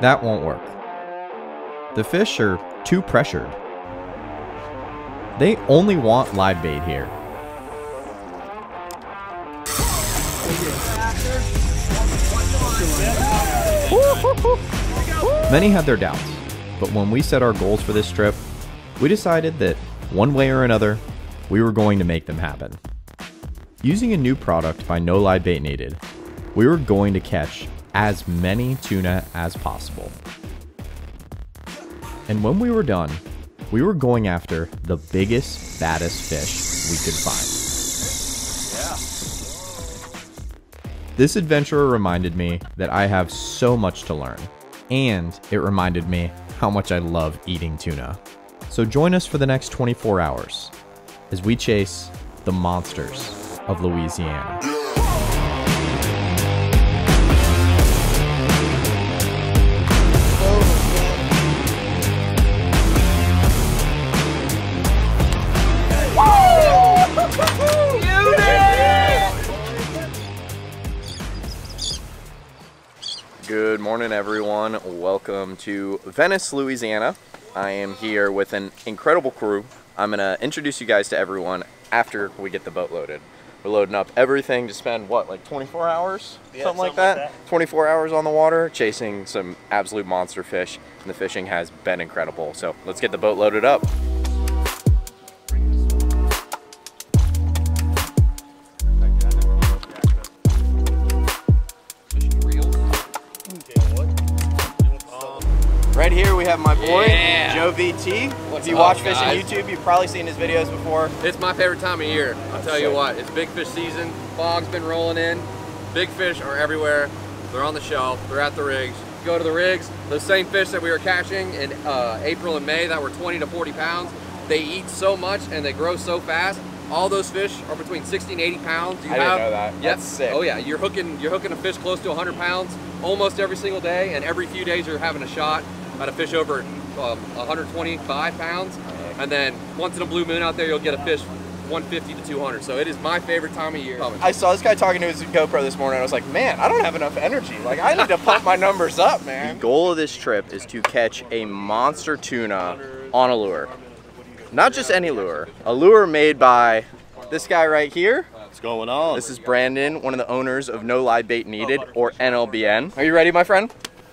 That won't work. The fish are too pressured. They only want live bait here. Many had their doubts, but when we set our goals for this trip, we decided that one way or another, we were going to make them happen. Using a new product by No Live Bait Needed, we were going to catch as many tuna as possible. And when we were done, we were going after the biggest, baddest fish we could find. This adventure reminded me that I have so much to learn, and it reminded me how much I love eating tuna. So join us for the next 24 hours as we chase the monsters of Louisiana. Good morning, everyone. Welcome to Venice, Louisiana. I am here with an incredible crew. I'm going to introduce you guys to everyone after we get the boat loaded. We're loading up everything to spend, what, like 24 hours? Yeah, something, like, something like that? that. 24 hours on the water, chasing some absolute monster fish. And the fishing has been incredible. So let's get the boat loaded up. Right here we have my boy, Yeah. Joe VT. What's if you up, watch fishing guys? YouTube, you've probably seen his videos before. It's my favorite time of year. I'll tell you what, it's big fish season. Fog's been rolling in. Big fish are everywhere. They're on the shelf. They're at the rigs. Go to the rigs. Those same fish that we were catching in uh, April and May that were 20 to 40 pounds, they eat so much and they grow so fast. All those fish are between 60 and 80 pounds. You I didn't have, know that. Yep. That's sick. Oh yeah, you're hooking you're hooking a fish close to 100 pounds almost every single day, and every few days you're having a shot at a fish over um, 125 pounds, and then once in a blue moon out there, you'll get a fish 150 to 200. So it is my favorite time of year. I saw this guy talking to his GoPro this morning. I was like, man, I don't have enough energy. Like, I need to pump my numbers up, man. The goal of this trip is to catch a monster tuna on a lure. Not just any lure, a lure made by this guy right here. What's going on? This is Brandon, one of the owners of No Live Bait Needed, or NLBN. Are you ready, my friend?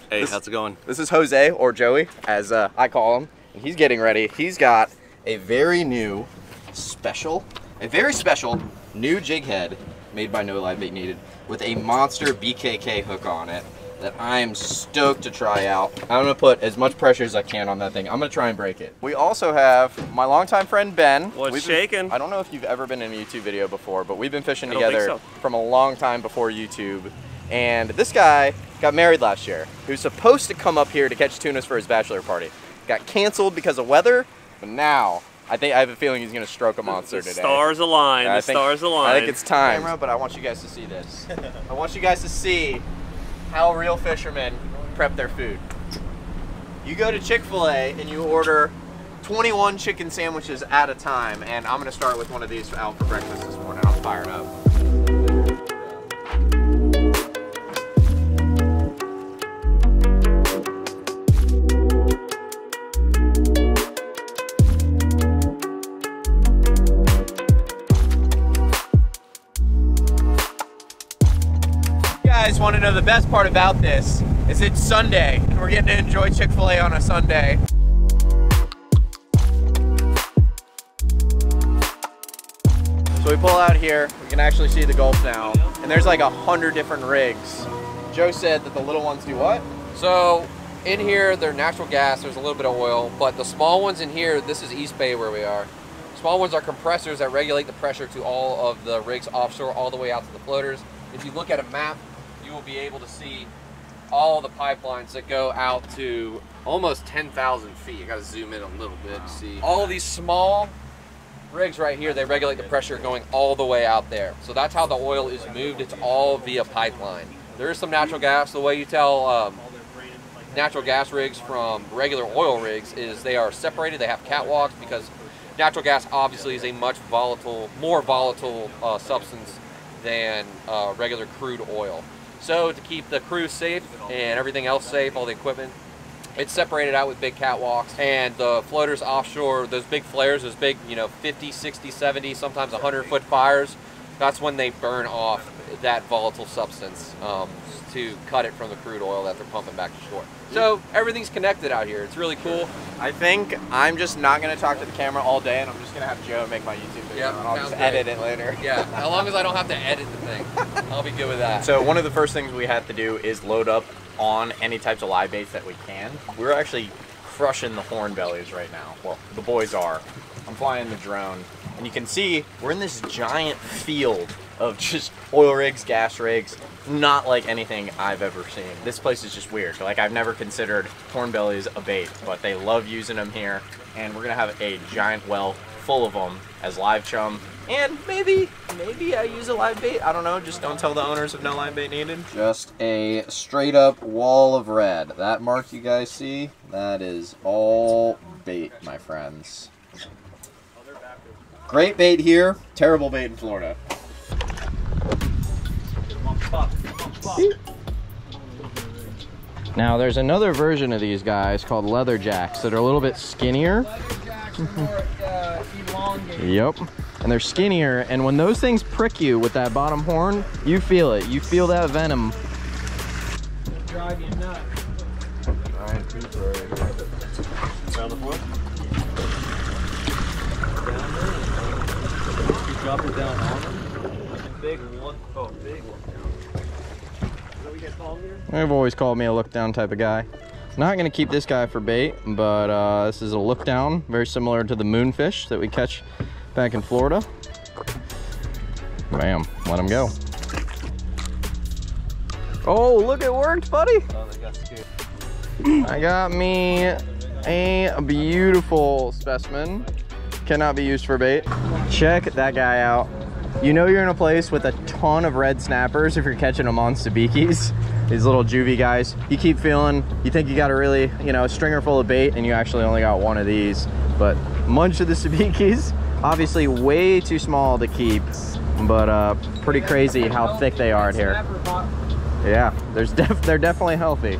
Hey, this- how's it going? This is Jose, or Joey, as uh, I call him. And he's getting ready. He's got a very new, special, a very special new jig head made by No Live Bait Needed with a monster BKK hook on it that I'm stoked to try out. I'm gonna put as much pressure as I can on that thing. I'm gonna try and break it. We also have my longtime friend Ben. What's We've been- shaking? I don't know if you've ever been in a YouTube video before, but we've been fishing I together so. from a long time before YouTube. And this guy got married last year. He was supposed to come up here to catch tunas for his bachelor party. Got canceled because of weather, but now I think I have a feeling he's gonna stroke a monster The today. stars align. I The think- stars align. I think it's time. Camera, but I want you guys to see this. I want you guys to see how real fishermen prep their food. You go to Chick-fil-A and you order 21 chicken sandwiches at a time, and I'm gonna start with one of these out for breakfast this morning. I'm fired up. Guys want to know the best part about this is it's Sunday and we're getting to enjoy Chick-fil-A on a Sunday. So we pull out here, we can actually see the Gulf now, and there's like a hundred different rigs. Joe said that the little ones do what? So in here, they're natural gas. There's a little bit of oil, but the small ones in here, this is East Bay where we are. Small ones are compressors that regulate the pressure to all of the rigs offshore, all the way out to the floaters. If you look at a map, you will be able to see all the pipelines that go out to almost 10,000 feet. I gotta zoom in a little bit to see. All these small rigs right here, they regulate the pressure going all the way out there. So that's how the oil is moved. It's all via pipeline. There is some natural gas. The way you tell um, natural gas rigs from regular oil rigs is they are separated. They have catwalks because natural gas obviously is a much volatile, more volatile uh, substance than uh, regular crude oil. So to keep the crew safe and everything else safe, all the equipment, it's separated out with big catwalks. And the floaters offshore, those big flares, those big, you know, 50, 60, 70, sometimes 100 foot fires, that's when they burn off that volatile substance. Um, to cut it from the crude oil that they're pumping back to shore. Mm. So everything's connected out here. It's really cool. I think I'm just not gonna talk to the camera all day, and I'm just gonna have Joe make my YouTube video, Yep, and I'll just great. edit it later. Yeah, as long as I don't have to edit the thing, I'll be good with that. So one of the first things we have to do is load up on any types of live baits that we can. We're actually crushing the horn bellies right now. Well, the boys are. I'm flying the drone, and you can see we're in this giant field of just oil rigs, gas rigs, not like anything I've ever seen. This place is just weird. Like I've never considered horn bellies a bait, but they love using them here, and we're gonna have a giant well full of them as live chum. And maybe, maybe I use a live bait. I don't know. Just don't tell the owners of no live bait needed. Just a straight up wall of red. That mark you guys see, that is all bait, my friends. Great bait here, terrible bait in Florida. Now there's another version of these guys called leather jacks that are a little bit skinnier. Yep. And they're skinnier, and when those things prick you with that bottom horn, you feel it. You feel that venom. drive you nuts. Drop it down on them. Big one. Oh, big one. They've always called me a look down type of guy. Not gonna keep this guy for bait, but uh, this is a look down, very similar to the moonfish that we catch back in Florida. Bam, let him go. Oh, look, it worked, buddy. Oh, got. I got me a beautiful specimen. Cannot be used for bait. Check that guy out. You know you're in a place with a ton of red snappers if you're catching them on sabikis. These little juvie guys. You keep feeling, you think you got a really, you know, a stringer full of bait and you actually only got one of these. But munch of the sabikis, obviously way too small to keep, but uh, pretty crazy how thick they are here. Yeah, there's def they're definitely healthy.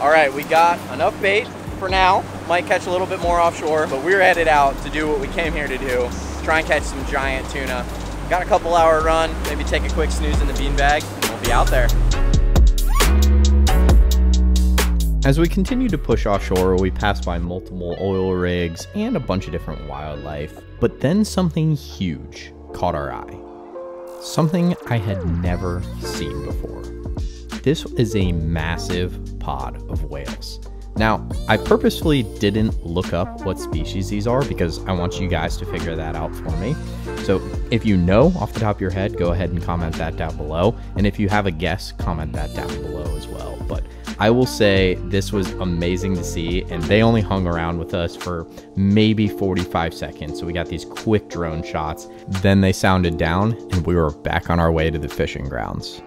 All right, we got enough bait for now. Might catch a little bit more offshore, but we're headed out to do what we came here to do. Try and catch some giant tuna. Got a couple hour run, maybe take a quick snooze in the beanbag, and we'll be out there. As we continue to push offshore, we pass by multiple oil rigs and a bunch of different wildlife, but then something huge caught our eye. Something I had never seen before. This is a massive pod of whales. Now, I purposefully didn't look up what species these are because I want you guys to figure that out for me. So, if you know off the top of your head, go ahead and comment that down below. And if you have a guess, comment that down below as well. But I will say this was amazing to see, and they only hung around with us for maybe 45 seconds. So we got these quick drone shots. Then they sounded down, and we were back on our way to the fishing grounds.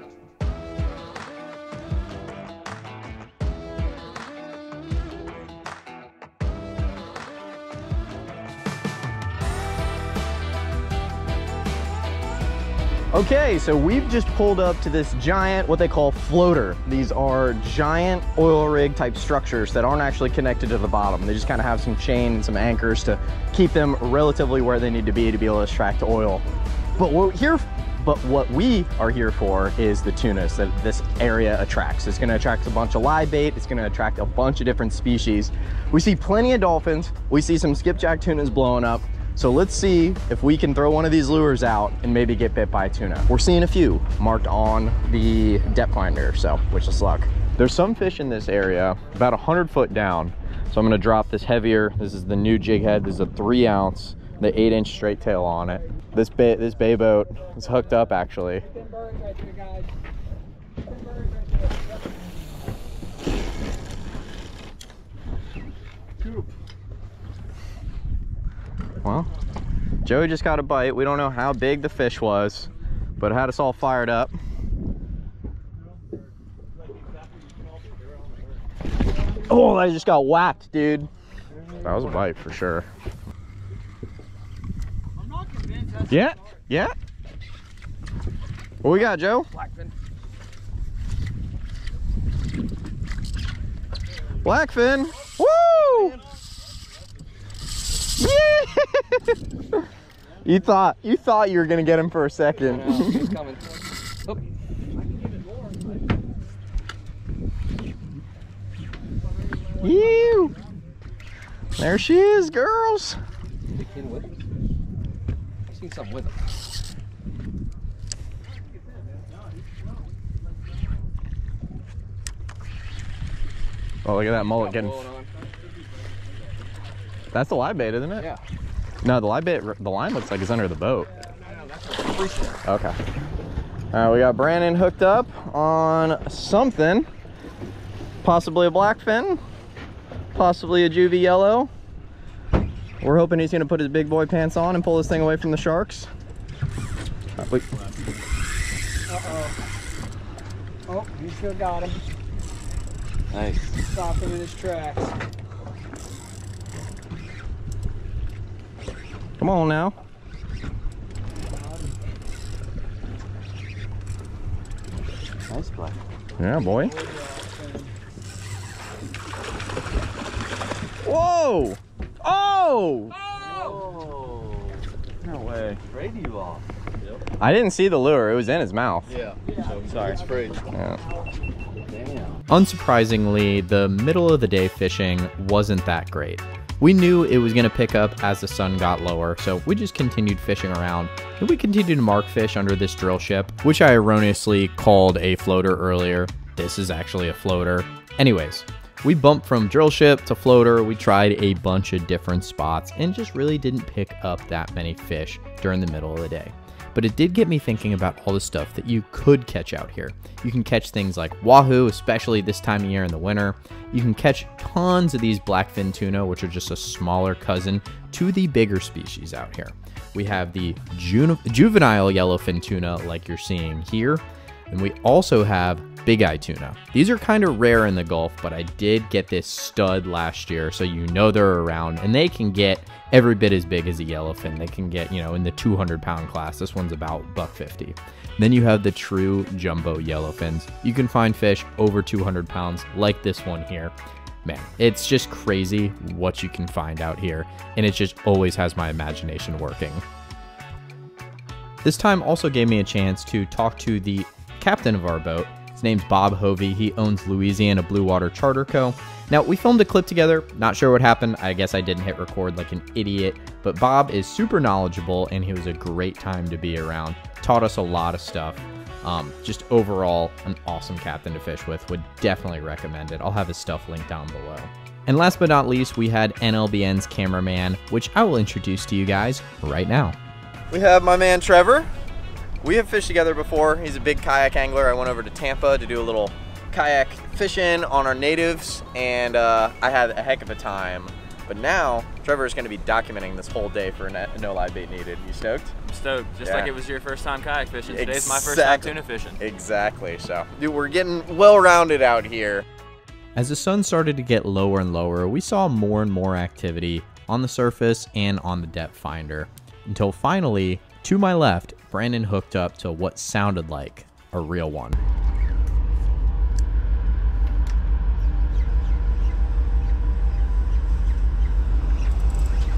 Okay, so we've just pulled up to this giant, what they call floater. These are giant oil rig type structures that aren't actually connected to the bottom. They just kind of have some chain and some anchors to keep them relatively where they need to be to be able to extract oil. But here, but what we are here for is the tunas that this area attracts. It's gonna attract a bunch of live bait. It's gonna attract a bunch of different species. We see plenty of dolphins. We see some skipjack tunas blowing up. So let's see if we can throw one of these lures out and maybe get bit by a tuna. We're seeing a few marked on the depth finder, so wish us luck. There's some fish in this area, about 100 foot down. So I'm gonna drop this heavier. This is the new jig head. This is a three ounce, the eight inch straight tail on it. This bay, this bay boat is hooked up actually. Well, Joey just got a bite. We don't know how big the fish was, but it had us all fired up. Oh, I just got whacked, dude. That was a bite for sure. I'm not convinced that's Yeah, yeah. What we got, Joe? Blackfin. Blackfin. Woo! Yeah! you thought you thought you were gonna get him for a second. know, he's coming. Oh, You. There she is, girls. the kid with him. I seen something with him. Oh, look at that mullet getting. Blowing on. That's the live bait, isn't it? Yeah. No, the live bait. The line looks like it's under the boat. That's a freak. Okay. All right, we got Brandon hooked up on something. Possibly a blackfin, possibly a juvie yellow. We're hoping he's gonna put his big boy pants on and pull this thing away from the sharks. Uh, wait. Oh, he still got him. Nice. Stopped him in his tracks. Come on now. Nice black. Yeah, boy. Whoa! Oh! Oh. No way. Brady ball. I didn't see the lure. It was in his mouth. Yeah. Sorry. It's free. Yeah. Damn. Unsurprisingly, the middle of the day fishing wasn't that great. We knew it was going to pick up as the sun got lower, so we just continued fishing around. And we continued to mark fish under this drill ship, which I erroneously called a floater earlier. This is actually a floater. Anyways, we bumped from drill ship to floater. We tried a bunch of different spots and just really didn't pick up that many fish during the middle of the day but it did get me thinking about all the stuff that you could catch out here. You can catch things like wahoo, especially this time of year in the winter. You can catch tons of these blackfin tuna, which are just a smaller cousin to the bigger species out here. We have the june- juvenile yellowfin tuna, like you're seeing here, and we also have big eye tuna. These are kind of rare in the Gulf, but I did get this stud last year, so you know they're around, and they can get every bit as big as a yellowfin. They can get, you know, in the 200 pound class. This one's about buck 50. Then you have the true jumbo yellowfins. You can find fish over 200 pounds, like this one here. Man, it's just crazy what you can find out here, and it just always has my imagination working. This time also gave me a chance to talk to the captain of our boat. His name's Bob Hovey. He owns Louisiana Blue Water Charter Co. Now, we filmed a clip together. Not sure what happened. I guess I didn't hit record like an idiot. But Bob is super knowledgeable and he was a great time to be around. Taught us a lot of stuff. Um, just overall, an awesome captain to fish with. Would definitely recommend it. I'll have his stuff linked down below. And last but not least, we had NLBN's cameraman, which I will introduce to you guys right now. We have my man Trevor. We have fished together before. He's a big kayak angler. I went over to Tampa to do a little kayak fishing on our natives, and uh, I had a heck of a time. But now Trevor is going to be documenting this whole day for no, no live bait needed. You stoked? I'm stoked. Just Yeah. like it was your first time kayak fishing. Today's my first time Exactly. tuna fishing. Exactly. So, dude, we're getting well rounded out here. As the sun started to get lower and lower, we saw more and more activity on the surface and on the depth finder. Until finally, to my left, Brandon hooked up to what sounded like a real one.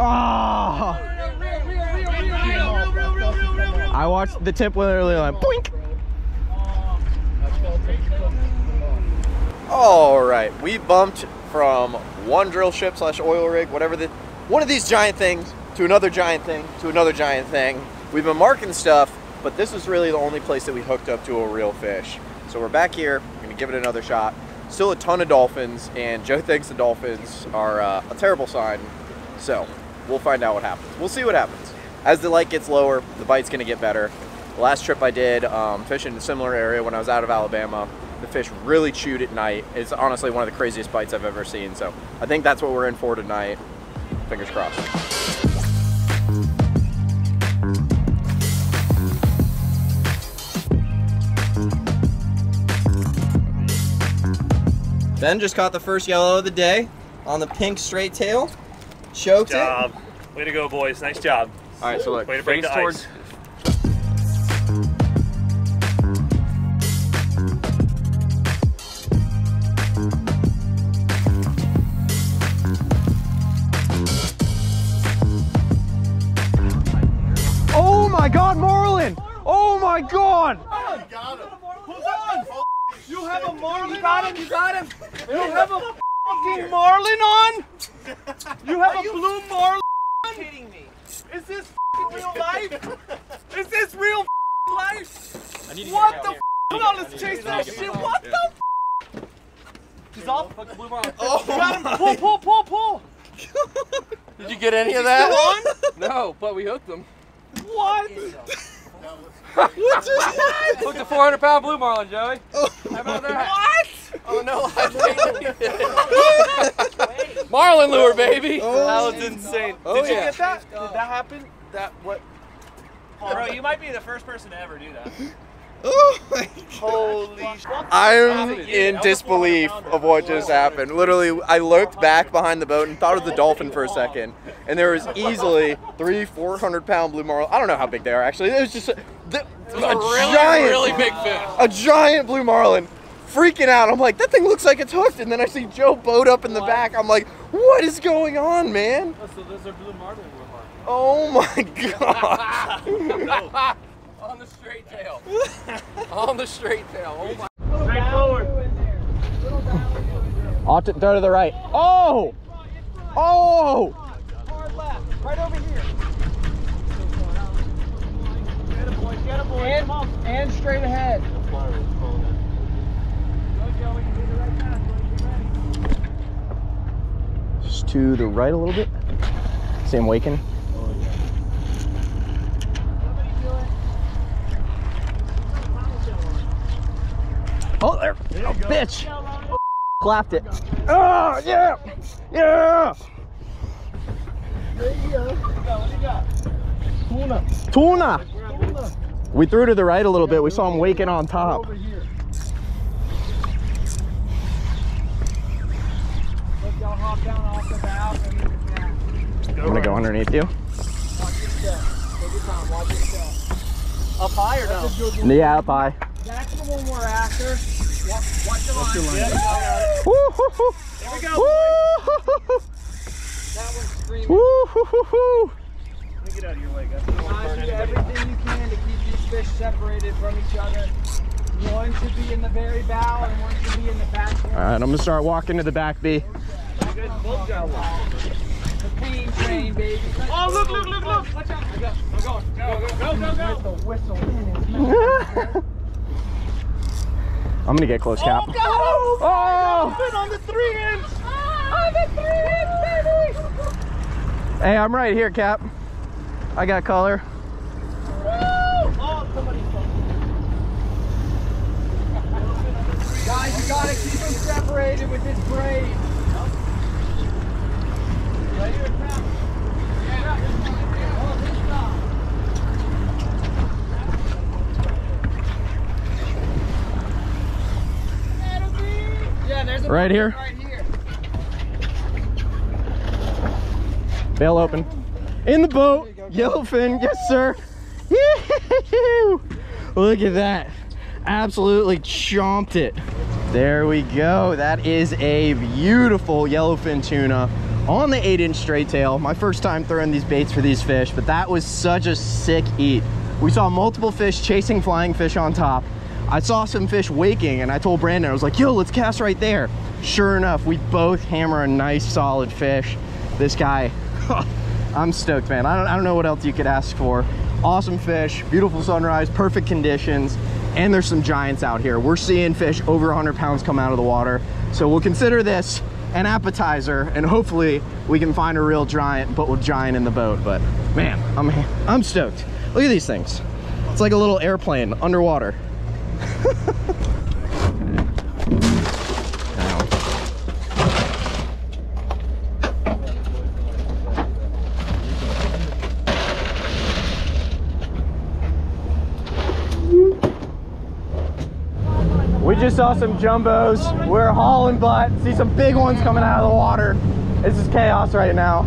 Oh. I watched the tip literally like boink. All right, we bumped from one drill ship slash oil rig, whatever the, one of these giant things to another giant thing to another giant thing. We've been marking stuff, but this was really the only place that we hooked up to a real fish. So we're back here, we're gonna give it another shot. Still a ton of dolphins, and Joe thinks the dolphins are uh, a terrible sign. So we'll find out what happens. We'll see what happens. as the light gets lower, the bite's gonna get better. The last trip I did um, fishing in a similar area when I was out of Alabama, the fish really chewed at night. It's honestly one of the craziest bites I've ever seen. So I think that's what we're in for tonight. Fingers crossed. Ben just caught the first yellow of the day on the pink straight tail. Choked job. Way to go, boys. Nice job. All right, so look, Way to break face the towards ice. Oh my God, Marlin! Oh my God! You have a marlin You got him, you got him. You have a fucking marlin on? You have a blue marlin on? kidding me. Is this fucking real life? Is this real fucking life? What the f- Come on, let's chase that shit. What the f- He's off. Oh, you got him. Pull, pull, pull, pull. Did you get any of that? No, but we hooked them. What? Hooked a 400 pound blue marlin, Joey. Oh. How about that? What? Oh no, I Marlin lure, baby. That was insane. Oh, Did you yeah. get that? Did that happen? That what? Bro, you might be the first person to ever do that. Oh Holy sh- I'm in disbelief of what just happened. Literally, I looked back behind the boat and thought of the dolphin for a second, and there was easily three, four hundred pound blue marlin. I don't know how big they are actually. It was just a, the, a really, giant, really big fish. a giant blue marlin. Freaking out, I'm like, that thing looks like it's hooked, and then I see Joe boat up in the back. I'm like, what is going on, man? Oh, so those are blue marlin Oh my god! On the straight tail. On the straight tail. Oh my. Straight forward. Off to, throw to the right. Oh! Oh! Right over here. And, and straight ahead. Just to the right a little bit. See him Oh, there. Oh, bitch. Clapped it. Oh, yeah. Yeah. Tuna. Tuna. We threw to the right a little bit. We saw him waking on top. I'm gonna go underneath you. Up high or no? Yeah, up high. That's the one we're after. Watch, watch the line. Woo-hoo-hoo. There we go. Woo-hoo-hoo. That one's screaming. Woo-hoo-hoo. Let me get out of your way, guys. Do everything you can to keep these fish separated from each other. One should be in the very bow and one should be in the back. All right, I'm gonna start walking to the back B. The pain train, baby. Oh, look, look, look, look. Watch out. Go, go, go, go, go, go, go. With the whistle in his mouth. I'm gonna get close, Cap. Oh, Oh! oh, oh. Been on the three inch. Ah, on the three inch, baby. Hey, I'm right here, Cap. I got color. Oh, somebody's Guys, you gotta keep them separated with this braid. Right here, Cap. Yeah, this one right there. Oh, this stop. Yeah, there's a Right here? Right here. Bail open. In the boat. Yellowfin. Yes, sir. Look at that. Absolutely chomped it. There we go. That is a beautiful yellowfin tuna on the 8 inch straight tail. My first time throwing these baits for these fish, but that was such a sick eat. We saw multiple fish chasing flying fish on top. I saw some fish waking and I told Brandon, I was like, yo, let's cast right there. Sure enough, we both hammer a nice solid fish. This guy, I'm stoked, man. I don't, I don't know what else you could ask for. Awesome fish, beautiful sunrise, perfect conditions, and there's some giants out here. We're seeing fish over 100 pounds come out of the water. So we'll consider this an appetizer, and hopefully we can find a real giant, but with giant in the boat. But man, I'm I'm stoked. Look at these things. It's like a little airplane underwater. We just saw some jumbos. We're hauling butt. See some big ones coming out of the water. This is chaos right now.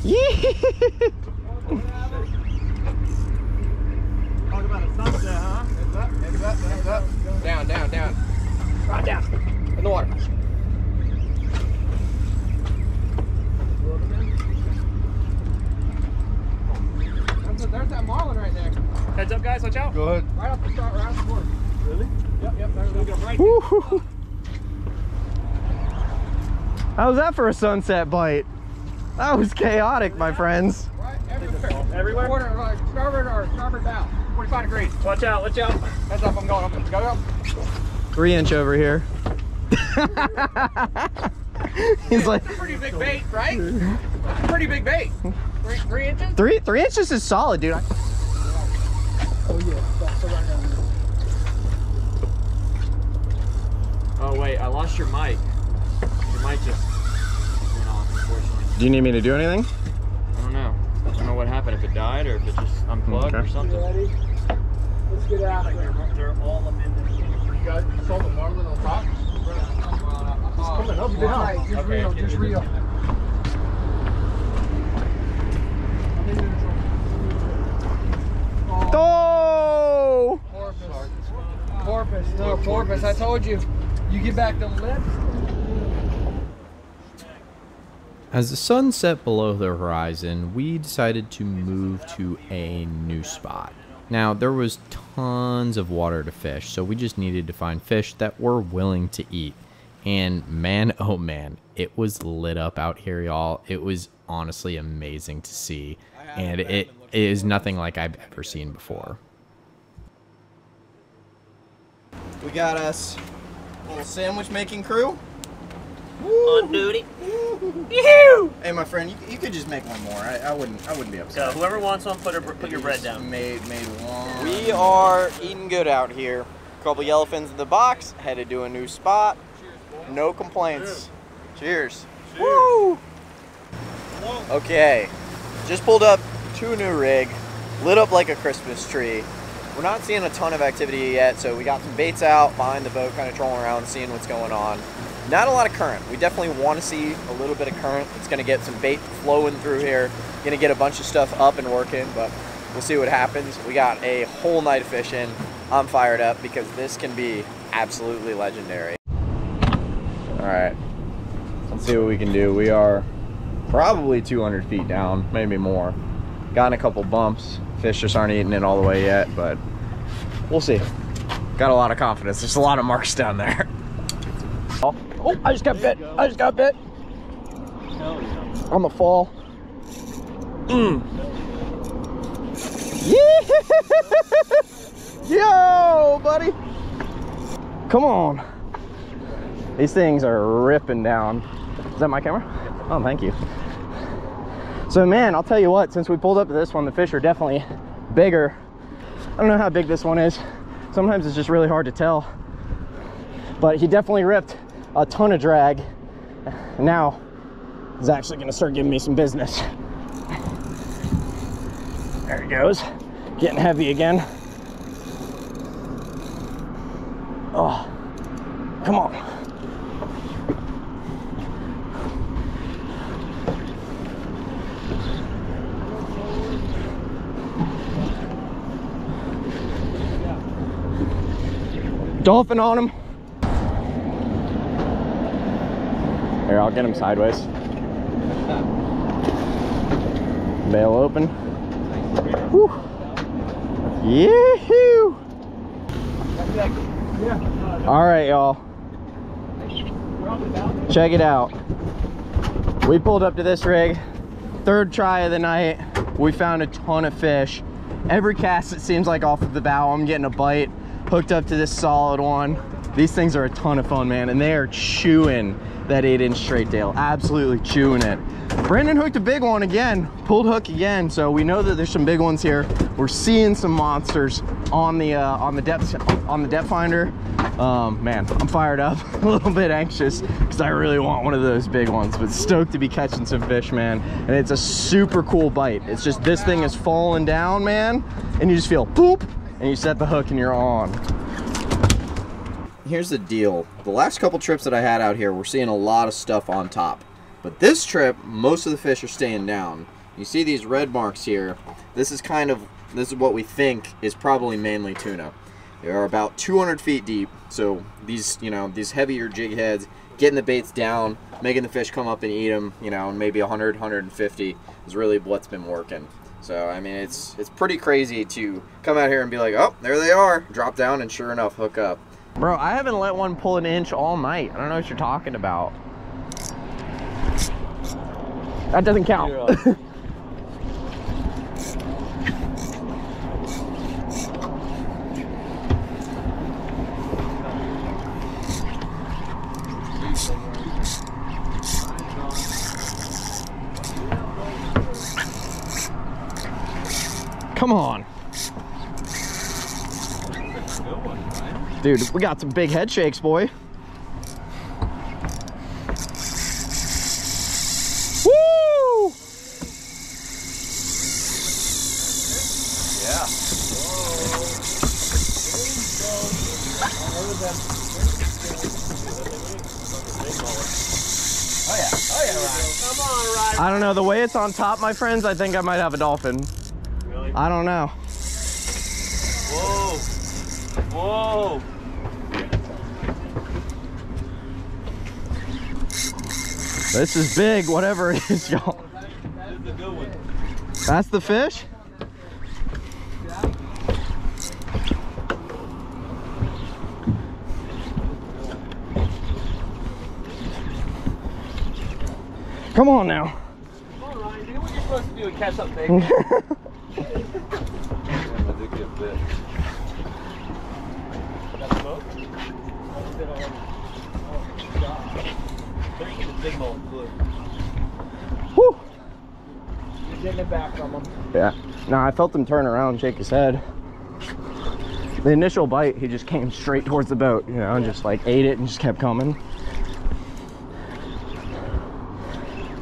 Talk about a sunset, huh? Heads up, heads up, heads up. Down, down, down. Right down. In the water. There's, there's that marlin right there. Heads up, guys. Watch out. Go ahead. Right off the start, right off the board. Really? Yep, yep. There we go. Right Woo-hoo. How's that for a sunset bite? That was chaotic, my friends. Right everywhere. Everywhere? Starboard or starboard bow. 45 degrees. Watch out. Watch out. Heads up, I'm going. I'm going. Go, go. Three inch over here. He's like, That's a pretty big bait, right? That's a pretty big bait. Three, three inches? three three inches is solid, dude. Oh, yeah. Oh wait, I lost your mic. Your mic just went off, unfortunately. Do you need me to do anything? I don't know. I don't know what happened. If it died or if it just unplugged or Okay. something. Let's get out of here. They're all up in there. You guys you saw the marlin on top? Coming up now. Just Okay, reel, get just it. reel. Oh! Porpoise, no, porpoise. I told you. You get back the lips. As the sun set below the horizon, we decided to move to a new spot. Now, there was tons of water to fish, so we just needed to find fish that were willing to eat. And man, oh man, it was lit up out here, y'all. It was honestly amazing to see. And it is nothing like I've ever seen before. We got us a little sandwich making crew. On duty. Hey, my friend, you, you could just make one more. I, I wouldn't. I wouldn't be upset. So whoever wants one, put, her, put your bread down. Made made one. We are eating good out here. Couple yellowfins in the box. Headed to a new spot. No complaints. Cheers. Woo! Okay, just pulled up to a new rig, lit up like a Christmas tree. We're not seeing a ton of activity yet, so we got some baits out behind the boat, kind of trolling around, seeing what's going on. Not a lot of current. We definitely want to see a little bit of current. It's going to get some bait flowing through here. Going to get a bunch of stuff up and working, but we'll see what happens. We got a whole night of fishing. I'm fired up because this can be absolutely legendary. All right, let's see what we can do. We are probably 200 feet down, maybe more. Gotten a couple bumps. Fish just aren't eating it all the way yet, but we'll see. Got a lot of confidence. There's a lot of marks down there. Oh, I just got bit. I just got bit. I'm a fall. Mm. Yeah. Yo, buddy. Come on. These things are ripping down. Is that my camera? Oh, thank you. So man, I'll tell you what, since we pulled up to this one, the fish are definitely bigger. I don't know how big this one is. Sometimes it's just really hard to tell. But he definitely ripped a ton of drag. Now, he's actually gonna start giving me some business. There he goes. Getting heavy again. Oh, come on. Dolphin on him. Here, I'll get him sideways. Bail open. Yee-hoo! All right, y'all. Check it out. We pulled up to this rig third try of the night. We found a ton of fish. Every cast, it seems like off of the bow, I'm getting a bite. Hooked up to this solid one. These things are a ton of fun, man, and they are chewing that eight inch straight tail, absolutely chewing it. Brandon hooked a big one again, pulled hook again, so we know that there's some big ones here. We're seeing some monsters on the uh, on the depth on the depth finder. Um, man, I'm fired up, a little bit anxious because I really want one of those big ones, but stoked to be catching some fish, man. And it's a super cool bite. It's just this thing is falling down, man, and you just feel poop, and you set the hook and you're on here's the deal. The last couple trips that I had out here, we're seeing a lot of stuff on top. But this trip, most of the fish are staying down. You see these red marks here. This is kind of, this is what we think is probably mainly tuna. They are about 200 feet deep. So these, you know, these heavier jig heads, getting the baits down, making the fish come up and eat them, you know, and maybe 100, 150 is really what's been working. So I mean, it's it's pretty crazy to come out here and be like, oh, there they are, drop down, and sure enough, hook up. Bro, I haven't let one pull an inch all night. I don't know what you're talking about. That doesn't count. Come on. Dude, we got some big head shakes, boy. Woo! Yeah. Oh yeah, oh yeah, Ryan. Come on, Ryan. I don't know. The way it's on top, my friends, I think I might have a dolphin. Really? I don't know. Whoa. Whoa. This is big, whatever it is, y'all. This a good one. That's the fish? Come on now. Come on, Ryan. Do what you're supposed to do and catch something big. Got smoke? Better get the big mullet, look. Whew. You're getting it back from him. Yeah. No, I felt him turn around shake his head. The initial bite, he just came straight towards the boat, you know, and just like ate it and just kept coming.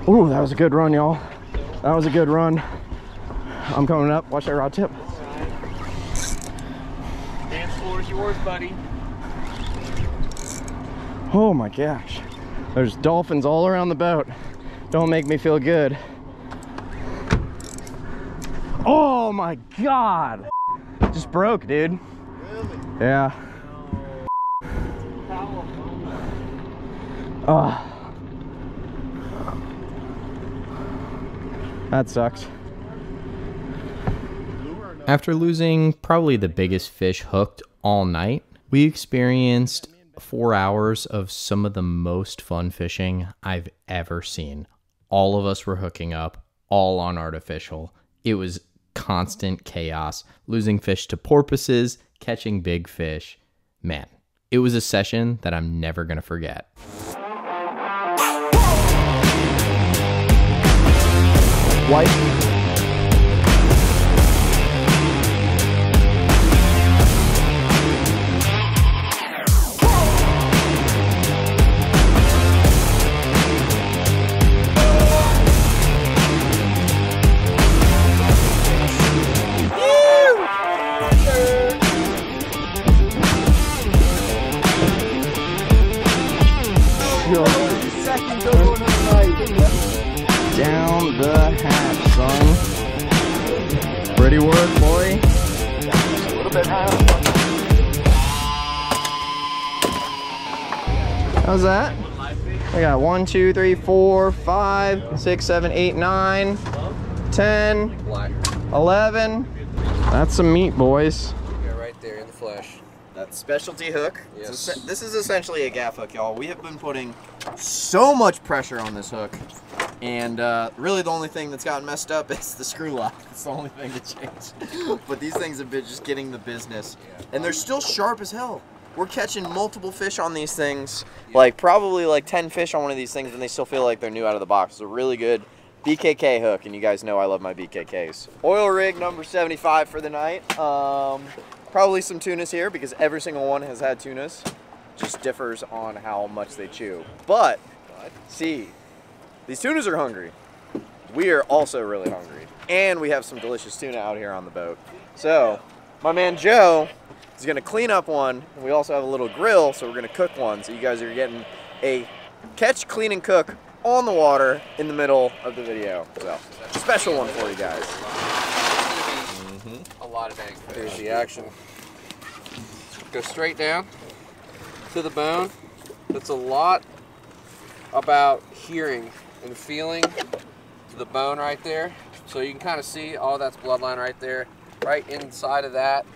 Ooh, that was a good run, y'all. That was a good run. I'm coming up. Watch that rod tip. Dance floor is yours, buddy. Oh my gosh. There's dolphins all around the boat. Don't make me feel good. Oh my god. Just broke, dude. Yeah. Oh. That sucks. After losing probably the biggest fish hooked all night, we experienced four hours of some of the most fun fishing I've ever seen. All of us were hooking up, all on artificial. It was constant chaos, losing fish to porpoises, catching big fish. Man, it was a session that I'm never going to forget. White. Pretty work, boy. A little bit How's that? I got one, two, three, four, five, six, seven, eight, nine, ten, eleven. That's some meat, boys. Yeah, right there in the flesh. That specialty hook. Yes. This is essentially a gaff hook, y'all. We have been putting so much pressure on this hook. And uh, really, the only thing that's gotten messed up is the screw lock. It's the only thing that changed. but these things have been just getting the business, and they're still sharp as hell. We're catching multiple fish on these things, like probably like 10 fish on one of these things, and they still feel like they're new out of the box. It's a really good BKK hook, and you guys know I love my BKKs. Oil rig number 75 for the night. Um, probably some tunas here because every single one has had tunas. Just differs on how much they chew. But, see, these tunas are hungry. We are also really hungry. And we have some delicious tuna out here on the boat. So, my man Joe is gonna clean up one. And we also have a little grill, so we're gonna cook one. So you guys are getting a catch, clean, and cook on the water in the middle of the video. So, special one for you guys. Gonna a lot of dang fish. Here's the action. Go straight down to the bone. That's a lot about hearing and feeling to the bone right there. So you can kind of see all that's bloodline right there. Right inside of that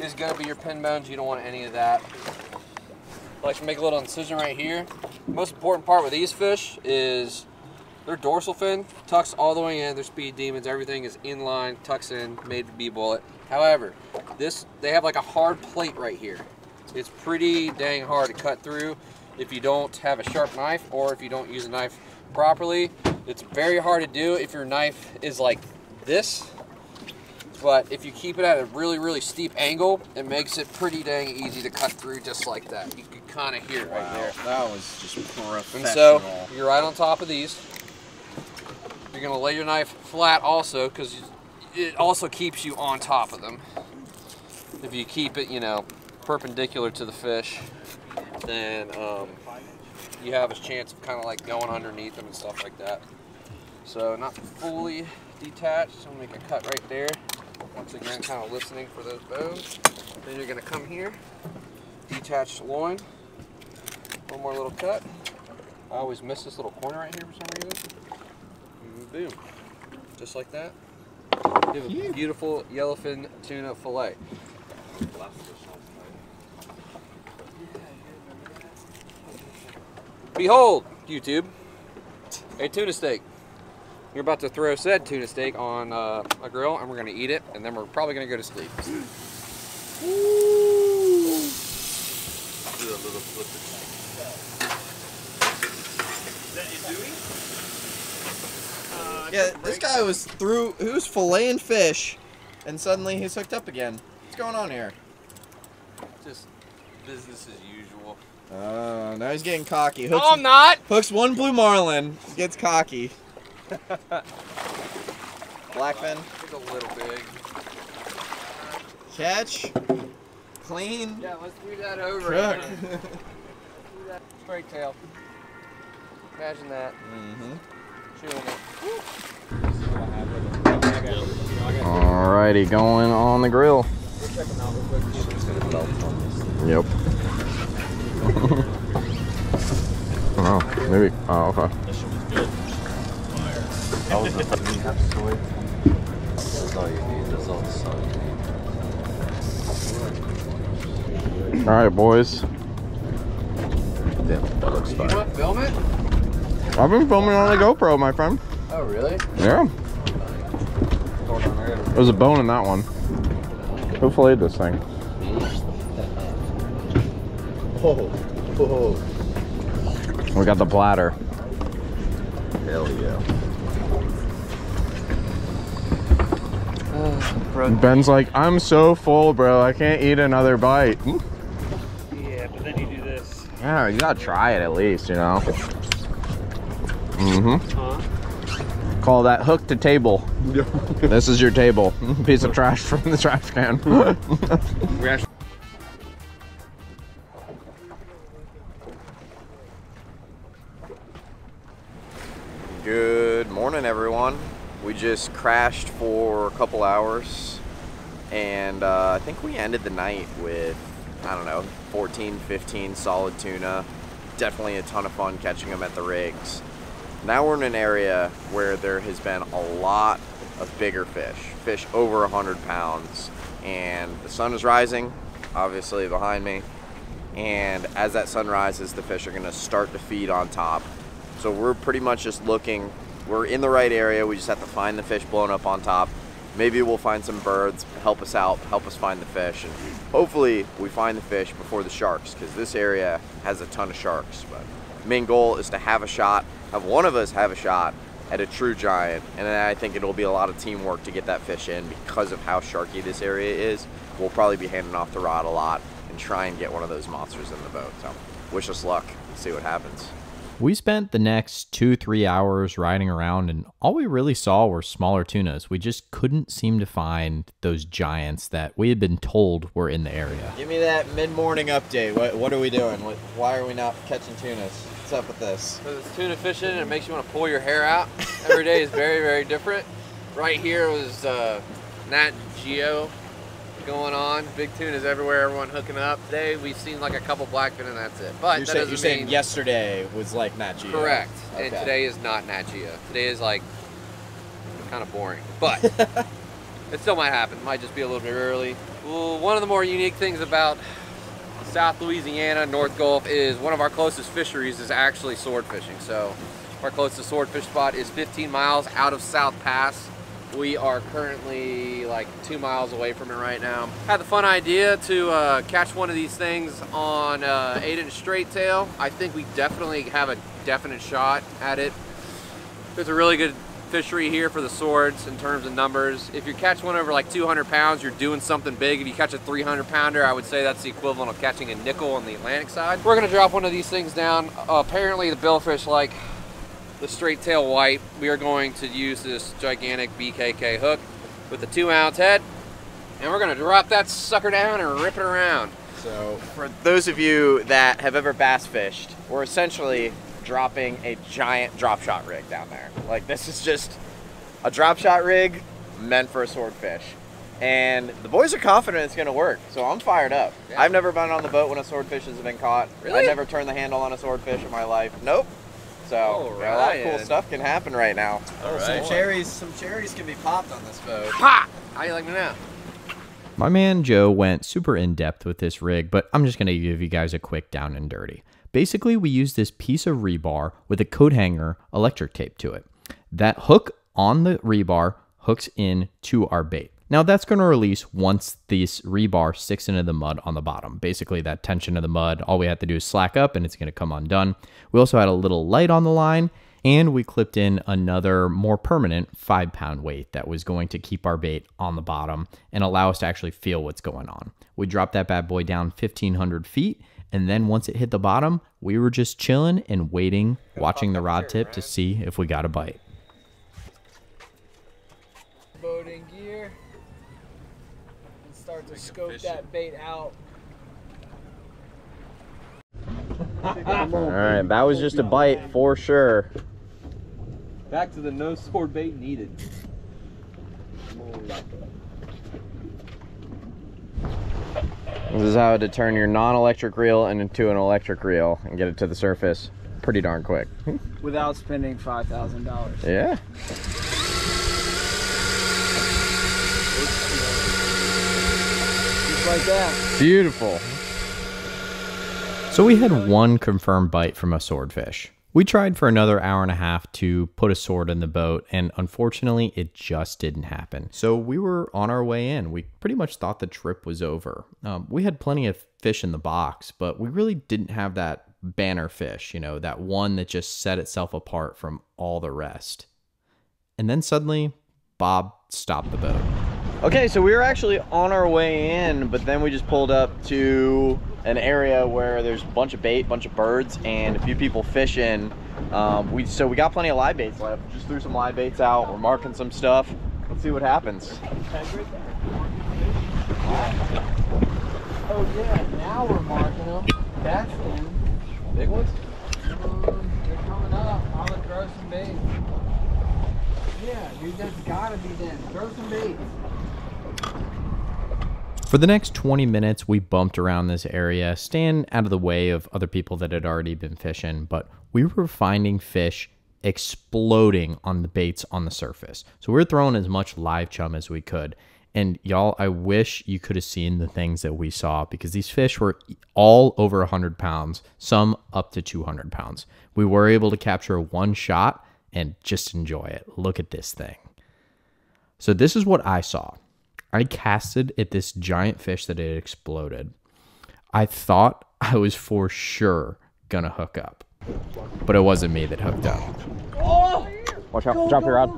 is gonna be your pin bones. You don't want any of that. Like to make a little incision right here. Most important part with these fish is their dorsal fin tucks all the way in. Their speed demons, everything is in line, tucks in, made to be bullet. However, this they have like a hard plate right here. It's pretty dang hard to cut through if you don't have a sharp knife or if you don't use a knife properly. It's very hard to do if your knife is like this. But if you keep it at a really, really steep angle, it makes it pretty dang easy to cut through just like that. You can kind of hear it right there. that was just professional. And so you're right on top of these. You're gonna lay your knife flat also because it also keeps you on top of them. If you keep it, you know, perpendicular to the fish, then um, you have a chance of kind of like going underneath them and stuff like that. So not fully detached, so make a cut right there. Once again, kind of listening for those bones. Then you're gonna come here, detach the loin, one more little cut. I always miss this little corner right here for some reason. And boom. Just like that. You have a beautiful yellowfin tuna fillet. Behold, YouTube, a tuna steak. You're about to throw said tuna steak on uh, a grill and we're gonna eat it and then we're probably gonna go to sleep. Yeah, this guy was through. He was filleting fish, and suddenly he's hooked up again. What's going on here? Just business as usual. Oh, now he's getting cocky. Hooks, No, I'm not! hooks one blue marlin, gets cocky. Blackfin, It's a little big. catch, clean, Yeah, let's do that over. cook. Straight tail. Imagine that. mm-hmm. Chewing it. Alrighty, going on the grill. Yep. oh, maybe. Oh, okay. That was the first you have soy. That's all you need. That's all the salt you need. All right, boys. Yeah, that looks You fine. want to film it? I've been filming on the GoPro, my friend. Oh, really? Yeah. There's a bone in that one. Who filleted this thing? Oh, oh, We got the platter. hell yeah. Ben's like, I'm so full, bro. I can't eat another bite. Hmm. Yeah, but then you do this. Yeah, you gotta try it at least, you know. Mm-hmm. Huh? Call that hook to table. this is your table. Piece of trash from the trash can. just crashed for a couple hours, and uh, I think we ended the night with, I don't know, 14, 15 solid tuna. Definitely a ton of fun catching them at the rigs. Now we're in an area where there has been a lot of bigger fish, fish over 100 pounds, and the sun is rising, obviously behind me. And as that sun rises, the fish are to start to feed on top. So we're pretty much just looking we're in the right area. We just have to find the fish blown up on top. Maybe we'll find some birds, help us out, help us find the fish, and hopefully we find the fish before the sharks, because this area has a ton of sharks. But main goal is to have a shot, have one of us have a shot at a true giant, and I think it'll be a lot of teamwork to get that fish in because of how sharky this area is. We'll probably be handing off the rod a lot and try and get one of those monsters in the boat. So wish us luck. and See what happens. We spent the next two, three hours riding around, and all we really saw were smaller tunas. We just couldn't seem to find those giants that we had been told were in the area. Give me that mid-morning update. What, what are we doing? What, why are we not catching tunas? What's up with this? Because it's tuna fishing and it makes you want to pull your hair out. Every day is very, very different. Right here was uh, Nat Geo going on. Big tunas everywhere, everyone hooking up. Today we've seen like a couple blackfin and that's it. But You're, that say, you're saying yesterday was like Nat Geo. correct. And today is not Nat Geo. Today is like kind of boring. But it still might happen. It might just be a little bit early. Well, one of the more unique things about South Louisiana, North Gulf, is one of our closest fisheries is actually sword fishing. So our closest swordfish spot is 15 miles out of South Pass. We are currently like two miles away from it right now. Had the fun idea to uh, catch one of these things on uh, 8 inch straight tail. I think we definitely have a definite shot at it. There's a really good fishery here for the swords in terms of numbers. If you catch one over like 200 pounds, you're doing something big. If you catch a 300 pounder, I would say that's the equivalent of catching a nickel on the Atlantic side. We're gonna drop one of these things down. Uh, apparently the billfish like the straight tail white. We are going to use this gigantic BKK hook with the two ounce head. And we're gonna drop that sucker down and rip it around. So for those of you that have ever bass fished, we're essentially dropping a giant drop shot rig down there. Like this is just a drop shot rig meant for a swordfish. And the boys are confident it's gonna work, so I'm fired up. Yeah. I've never been on the boat when a swordfish has been caught. Really? I never turned the handle on a swordfish in my life. Nope. So yeah, a lot of cool stuff can happen right now. Oh, some cherries, some cherries can be popped on this boat. Ha! How you like me now? My man Joe went super in depth with this rig, but I'm just going to give you guys a quick down and dirty. Basically, we use this piece of rebar with a coat hanger electric tape to it. That hook on the rebar hooks in to our bait. Now that's going to release once this rebar sticks into the mud on the bottom. Basically that tension of the mud, all we have to do is slack up and it's going to come undone. We also had a little light on the line and we clipped in another more permanent five pound weight that was going to keep our bait on the bottom and allow us to actually feel what's going on. We dropped that bad boy down 1500 feet. And then once it hit the bottom, we were just chilling and waiting, watching the rod tip to see if we got a bite. boat in gear and start to scope that bait out. All right, that was just a bite for sure. Back to the no sword bait needed. This is how to turn your non-electric reel into an electric reel and get it to the surface pretty darn quick. Without spending five thousand dollars. Yeah. Like that. Beautiful. So we had one confirmed bite from a swordfish. We tried for another hour and a half to put a sword in the boat, and unfortunately, it just didn't happen. So we were on our way in. We pretty much thought the trip was over. Um, we had plenty of fish in the box, but we really didn't have that banner fish, you know, that one that just set itself apart from all the rest. And then suddenly, Bob stopped the boat. Okay, so we were actually on our way in, but then we just pulled up to an area where there's a bunch of bait, a bunch of birds, and a few people fishing. Um, we so we got plenty of live baits left. Just threw some live baits out. We're marking some stuff. Let's see what happens. Oh yeah, now we're marking them. That's in. Big ones? Um, they're coming up. I'm gonna throw some bait. Yeah, dude, that's gotta be them. Throw some bait. For the next 20 minutes, we bumped around this area, staying out of the way of other people that had already been fishing, but we were finding fish exploding on the baits on the surface. So we were throwing as much live chum as we could. And y'all, I wish you could have seen the things that we saw because these fish were all over 100 pounds, some up to 200 pounds. We were able to capture one shot and just enjoy it. Look at this thing. So this is what I saw. I casted at this giant fish that had exploded. I thought I was for sure gonna hook up, but it wasn't me that hooked up. Oh! Watch out, drop your rod.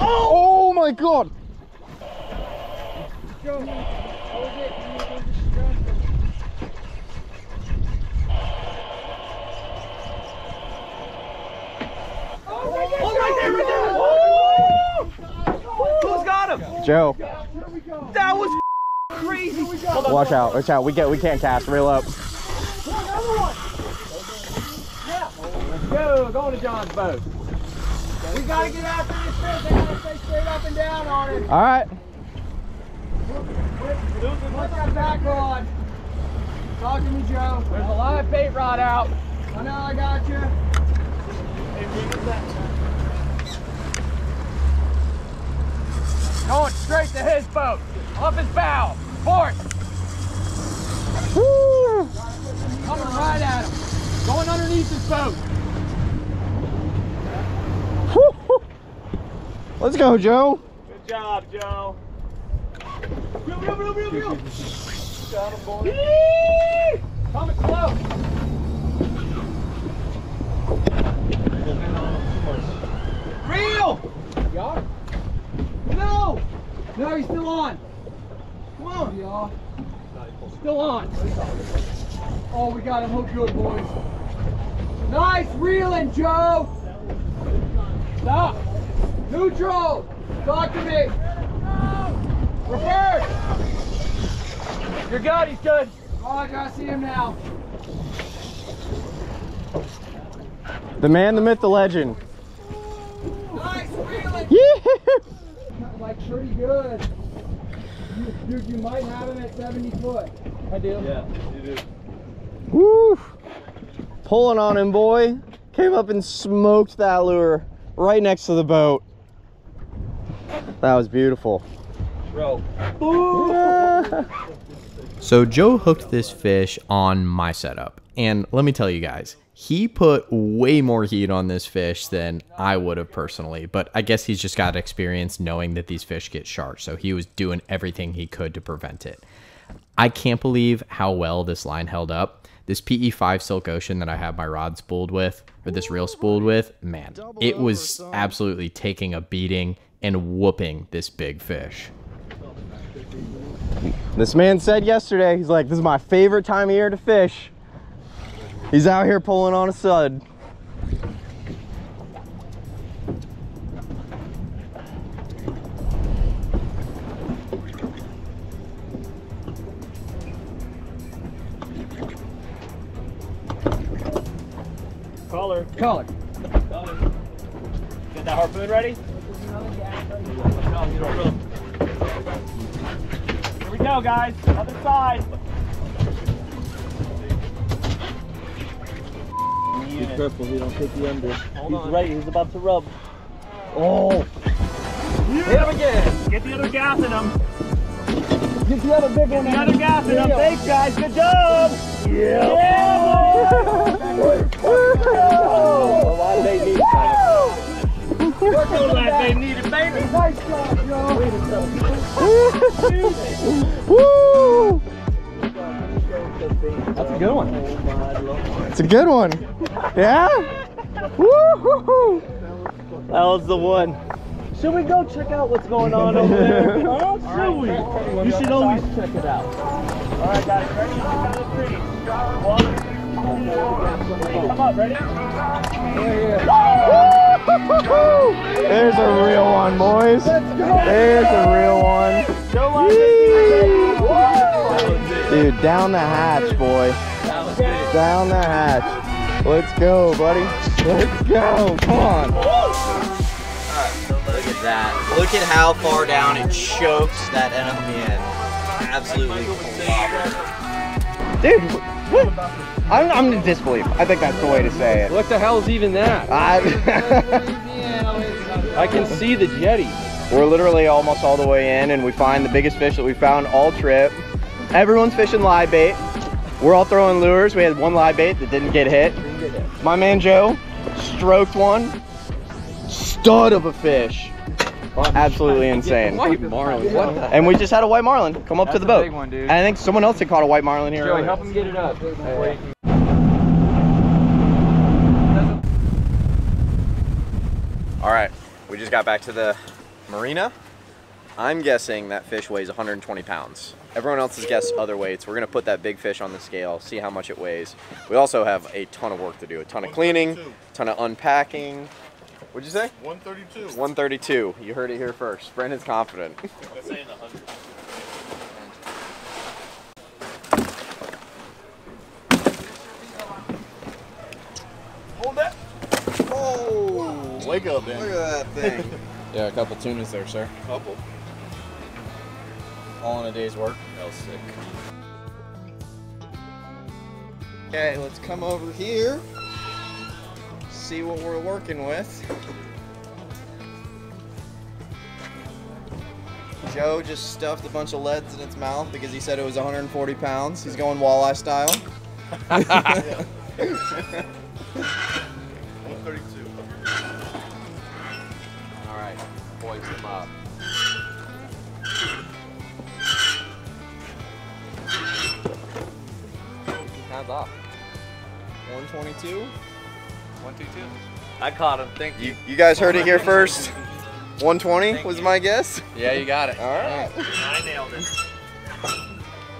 Oh my god! Who's got him? Joe, That was crazy. watch out, watch out. We get we can't cast, reel up. Go, going to John's boat. We gotta get after this fish. They gotta stay straight up and down on it. Alright. What's that back rod? Talk to me, Joe. There's a live bait rod out. I know I got you. Going straight to his boat. Off his bow. Port. Woo! Coming right at him. Going underneath his boat. Let's go, Joe. Good job, Joe. Coming close. Reel! Got him? No! No, he's still on. Come on, y'all. Still on. Oh, we got him hooked good, boys. Nice reeling, Joe. Stop. Neutral. Talk to me. Reverse. You're good, he's good. Roger, I gotta see him now. The man, the myth, the legend. Nice reeling. Yeah. Like pretty good. You, dude, you might have him at 70 foot. I do. Yeah, you do. Woo! Pulling on him, boy. Came up and smoked that lure right next to the boat. That was beautiful. Bro. So Joe hooked this fish on my setup. And let me tell you guys, he put way more heat on this fish than I would have personally. But I guess he's just got experience knowing that these fish get sharp. So he was doing everything he could to prevent it. I can't believe how well this line held up. This PE5 Silk Ocean that I have my rod spooled with, or this reel spooled with, man, it was absolutely taking a beating and whooping this big fish. This man said yesterday, he's like, this is my favorite time of year to fish. He's out here pulling on a sud. Caller. Color. Caller. Get that harpoon ready? Here we go, guys. Other side. Be careful, he don't take the under. Hold he's on. right, he's about to rub. Oh! Hit him again. Get the other gaff in him. Get the other big one Get The other gaff in him. Thanks, guys. Good job. Yeah! Yeah, boy. Oh, well, they need Work on that they needed, baby. Nice job, Joe. Woo! That's a good one. It's a good one. Yeah? Woo! That was the one. Should we go check out what's going on over there? Should we? You should always check it out. All right, guys. Ready? On the count of three. One. Come on, ready? There's a real one, boys. There's a real one. Dude, down the hatch, boy. Down the hatch. Let's go, buddy. Let's go. Come on. Look at that. Look at how far down it chokes that NLBN. Absolutely Dude, what? I'm, I'm in disbelief. I think that's the way to say it. What the hell's even that? I, I can see the jetty. we're literally almost all the way in, and we find the biggest fish that we found all trip. Everyone's fishing live bait. We're all throwing lures. We had one live bait that didn't get hit. My man Joe stroked one. Stud of a fish. Absolutely insane. White marlin. What the And we just had a white marlin come up to the boat. big one, dude. And I think someone else had caught a white marlin here. Joey, earlier. help him get it up. All right, we just got back to the marina. I'm guessing that fish weighs 120 pounds. Everyone else has guessed other weights. We're gonna put that big fish on the scale, see how much it weighs. We also have a ton of work to do, a ton of cleaning, a ton of unpacking. What'd you say? 132. 132. You heard it here first. Brandon's confident. Hold that. Oh, wake up, Dan. Look at that thing. Yeah, a couple tunas there, sir. Couple. All in a day's work. That was sick. Okay, let's come over here. See what we're working with. Joe just stuffed a bunch of leads in its mouth because he said it was 140 pounds. He's going walleye style. 132. All right, boys them up. Hands off. 122. One, two, two. I caught him. Thank you. You, you guys heard it here first. 120 was my guess. Yeah, you got it. All right. I nailed it.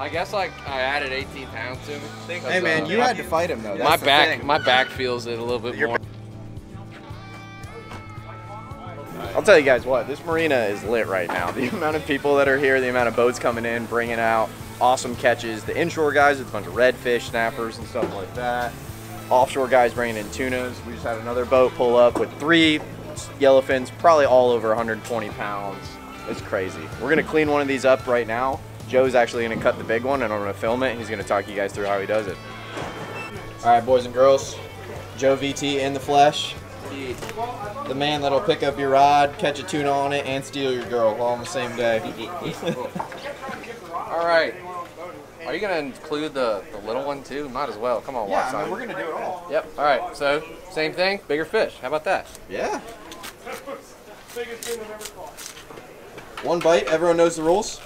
I guess like I added 18 pounds to me. Hey man, uh, you had to fight him though. That's my back, thing. my back feels it a little bit Your more. I'll tell you guys what, this marina is lit right now. The amount of people that are here, the amount of boats coming in, bringing out awesome catches. The inshore guys with a bunch of redfish, snappers, and stuff like that. Offshore guys bringing in tunas. We just had another boat pull up with three yellowfins, probably all over 120 pounds. It's crazy. We're gonna clean one of these up right now. Joe's actually gonna cut the big one, and I'm gonna film it. He's gonna talk you guys through how he does it. All right, boys and girls. Joe VT in the flesh. The man that'll pick up your rod, catch a tuna on it, and steal your girl all on the same day. All right. Are you gonna include the, the little one too? Might as well. Come on, yeah, I mean, we're gonna do it all. Yep. All right. So same thing, bigger fish. How about that? Yeah. One bite. Everyone knows the rules.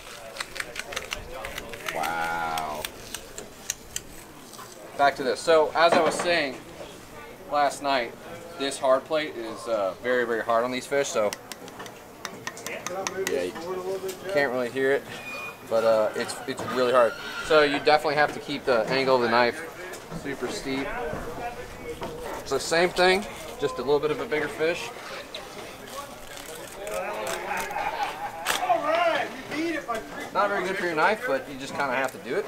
Wow. Back to this. So as I was saying last night, this hard plate is uh, very very hard on these fish. So yeah, you can't really hear it, but uh, it's it's really hard. So you definitely have to keep the angle of the knife super steep. So same thing, just a little bit of a bigger fish. Not very good for your knife, but you just kind of have to do it.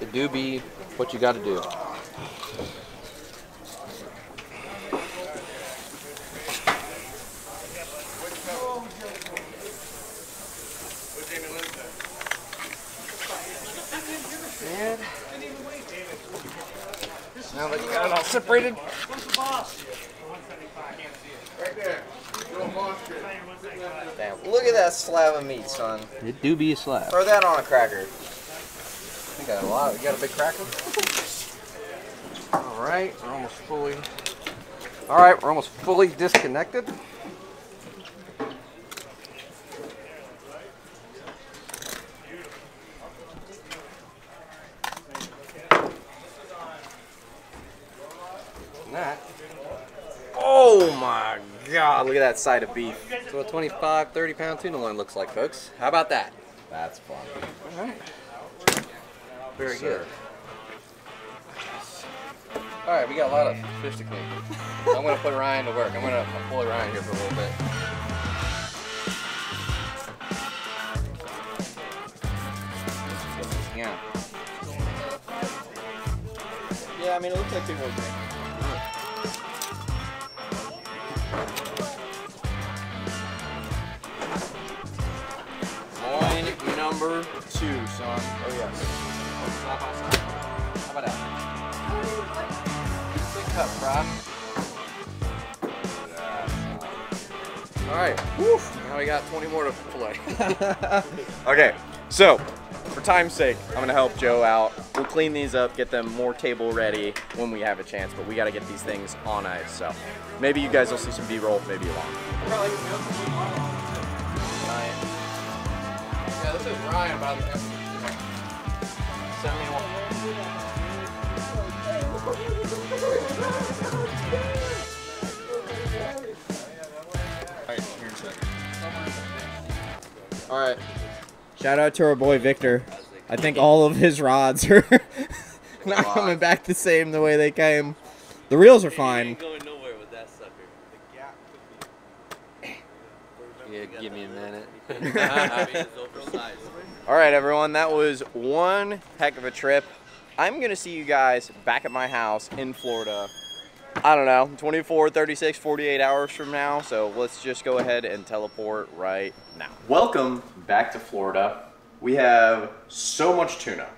It do be what you got to do. And now that you got it all separated, Damn. Look at that slab of meat, son. it do be a slab. Throw that on a cracker. We got a lot. We got a big cracker. All right, we're almost fully. All right, we're almost fully disconnected. That. Oh my God! Look at that side of beef. That's what a 25, 30 pound tuna loin looks like, folks. How about that? That's fun. All right. Very good. All right, we got a lot of fish to clean. I'm gonna put Ryan to work. I'm gonna pull Ryan here for a little bit. Yeah. Yeah, I mean, it looks like people number two, son. Oh, yes. Side by side. How about that? Big cut, fry. All right. Woo. Now we got 20 more to play. Okay, so for time's sake, I'm gonna help Joe out. We'll clean these up, get them more table ready when we have a chance, but we gotta get these things on ice. So maybe you guys will see some B-roll, maybe you won't. Yeah, Ryan about the Send me one. All right. Shout out to our boy Victor. I think all of his rods are not coming back the same the way they came. The reels are fine. going nowhere with that sucker. Yeah, give me a minute. All right, everyone, that was one heck of a trip. I'm gonna see you guys back at my house in Florida. I don't know, 24, 36, 48 hours from now. So let's just go ahead and teleport right now. Welcome back to Florida. We have so much tuna.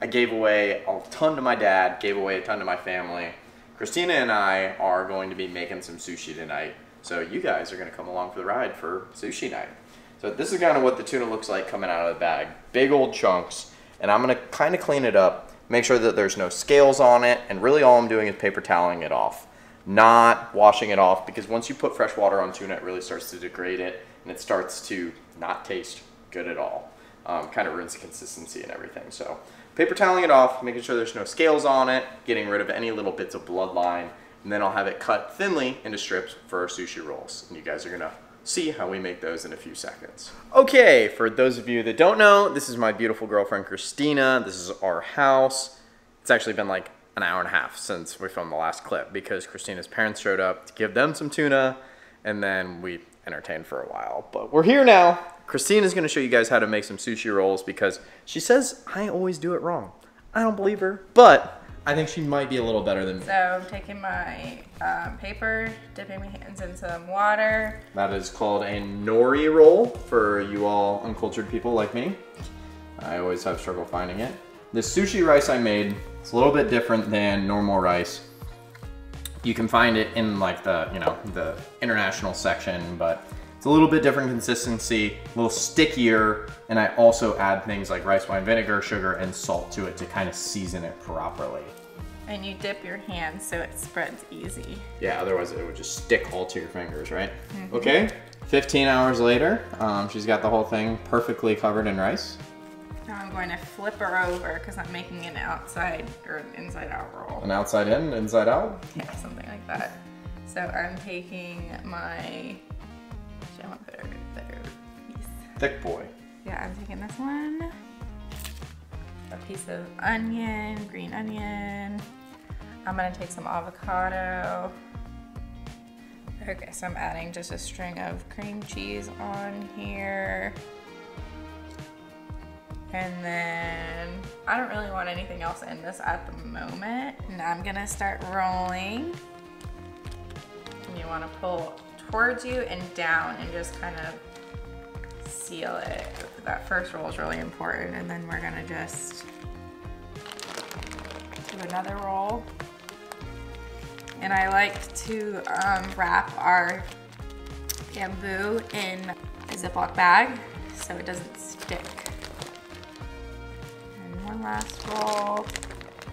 I gave away a ton to my dad, gave away a ton to my family. Christina and I are going to be making some sushi tonight. So you guys are gonna come along for the ride for sushi night. So this is kind of what the tuna looks like coming out of the bag. Big old chunks. And I'm gonna kind of clean it up, make sure that there's no scales on it, and really all I'm doing is paper toweling it off. Not washing it off because once you put fresh water on tuna, it really starts to degrade it and it starts to not taste good at all. Um, kind of ruins the consistency and everything. So paper toweling it off, making sure there's no scales on it, getting rid of any little bits of bloodline, and then I'll have it cut thinly into strips for our sushi rolls. And you guys are gonna see how we make those in a few seconds. Okay, for those of you that don't know, this is my beautiful girlfriend Christina. This is our house. It's actually been like an hour and a half since we filmed the last clip because Christina's parents showed up to give them some tuna and then we entertained for a while. But we're here now. Christina's gonna show you guys how to make some sushi rolls because she says I always do it wrong. I don't believe her, but I think she might be a little better than me. So I'm taking my um, paper, dipping my hands in some water. That is called a nori roll for you all uncultured people like me. I always have struggle finding it. The sushi rice I made is a little bit different than normal rice. You can find it in like the, you know, the international section, but it's a little bit different consistency, a little stickier, and I also add things like rice wine vinegar, sugar, and salt to it to kind of season it properly. And you dip your hand so it spreads easy. Yeah, otherwise it would just stick all to your fingers, right? Mhm. Okay, 15 hours later, um, she's got the whole thing perfectly covered in rice. Now I'm going to flip her over because I'm making an outside or an inside out roll. An outside in, inside out. Yeah, something like that. So I'm taking my, should I want to put her better piece? Thick boy. Yeah, I'm taking this one. A piece of onion, green onion. I'm gonna take some avocado. Okay, so I'm adding just a string of cream cheese on here. And then I don't really want anything else in this at the moment. Now I'm gonna start rolling. And you wanna pull towards you and down and just kind of seal it. That first roll is really important and then we're gonna just do another roll. And I like to um, wrap our bamboo in a Ziploc bag so it doesn't stick. And one last roll.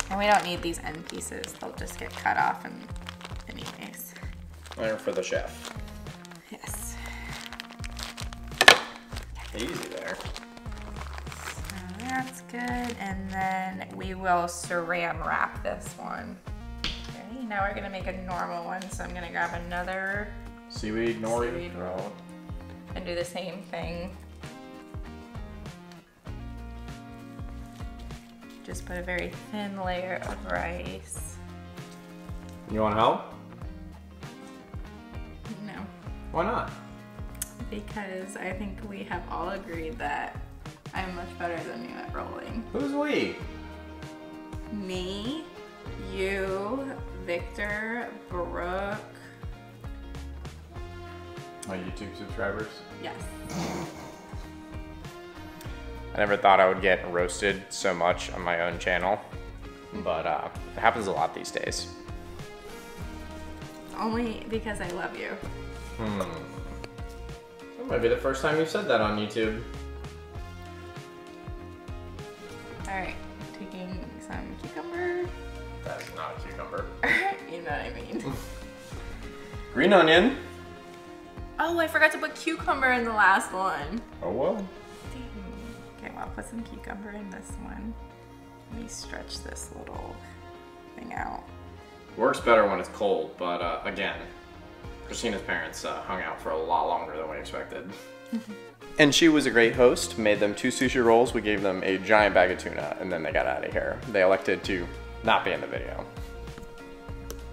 And we don't need these end pieces, they'll just get cut off in anyways. Winner for the chef. Yes. Easy there. So that's good. And then we will saran wrap this one. Okay, now we're gonna make a normal one. So I'm gonna grab another Seaweed nori. seaweed roll and do the same thing. Just put a very thin layer of rice. You want help? No, Why not? Because I think we have all agreed that I'm much better than you at rolling. Who's we? Me, you, Victor, Brooke. My YouTube subscribers. Yes. I never thought I would get roasted so much on my own channel, but uh, it happens a lot these days. Only because I love you. Hmm. That might be the first time you've said that on YouTube. right, taking some cucumber. That's not a cucumber. you know what I mean. Green onion. Oh, I forgot to put cucumber in the last one. Oh well. Dang. Okay, well, I'll put some cucumber in this one. Let me stretch this little thing out. Works better when it's cold, but uh, again, Christina's parents uh, hung out for a lot longer than we expected. and she was a great host, made them two sushi rolls, we gave them a giant bag of tuna, and then they got out of here. They elected to not be in the video.